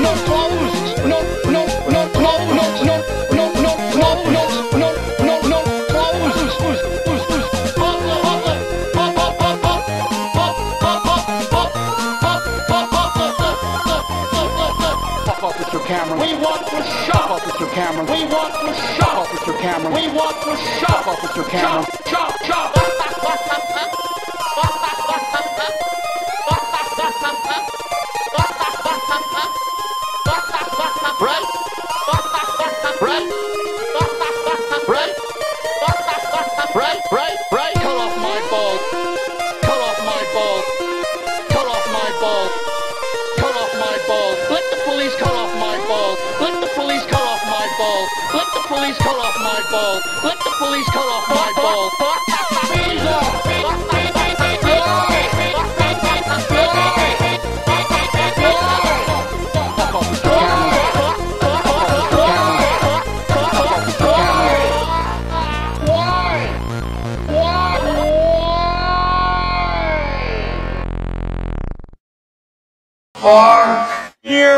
no clothes, no, no, no clothes, no, no, no, no clothes, no, no, no, no clothes. Officer Cameron. We want to shop, Officer Cameron. We want to shop, Officer Cameron. We want to shop, Officer Cameron. Chop, chop, Right? Let the police cut off my ball. Let the police cut off my ball. Fuck you!